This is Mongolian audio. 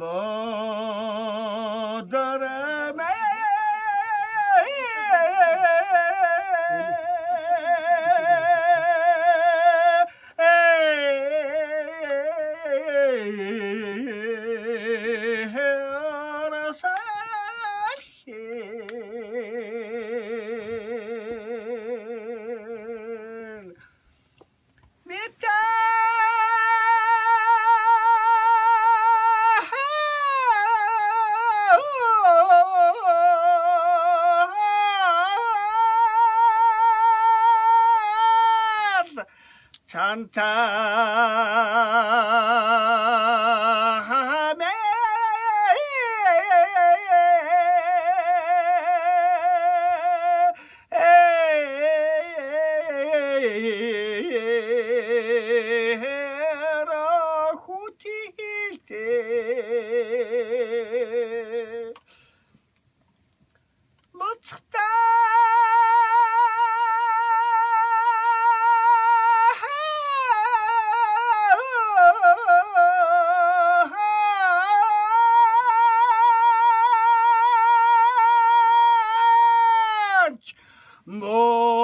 Bye. чанта хаме Моцхта Oh.